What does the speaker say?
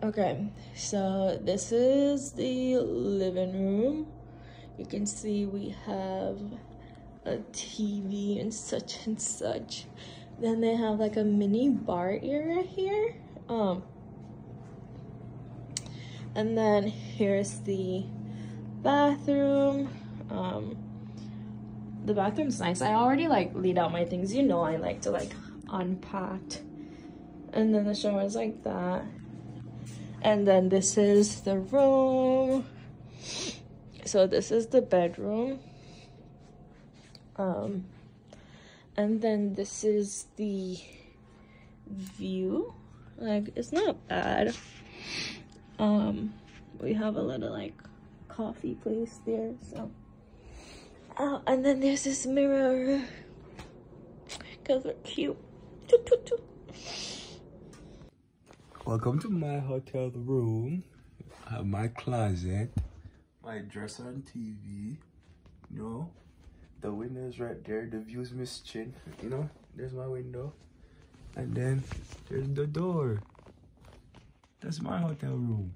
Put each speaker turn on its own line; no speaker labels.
Okay, so this is the living room. You can see we have a TV and such and such. Then they have like a mini bar area here. Um, and then here's the bathroom. Um, the bathroom's nice. I already like laid out my things. You know I like to like unpack. And then the shower is like that. And then this is the room. So this is the bedroom. Um, and then this is the view. Like, it's not bad. Um, we have a little like coffee place there, so. Oh, and then there's this mirror. Because we're cute.
Welcome to my hotel room. I have my closet, my dresser and TV. You know, the window is right there. The view's Miss Chin. You know, there's my window. And then there's the door. That's my hotel room.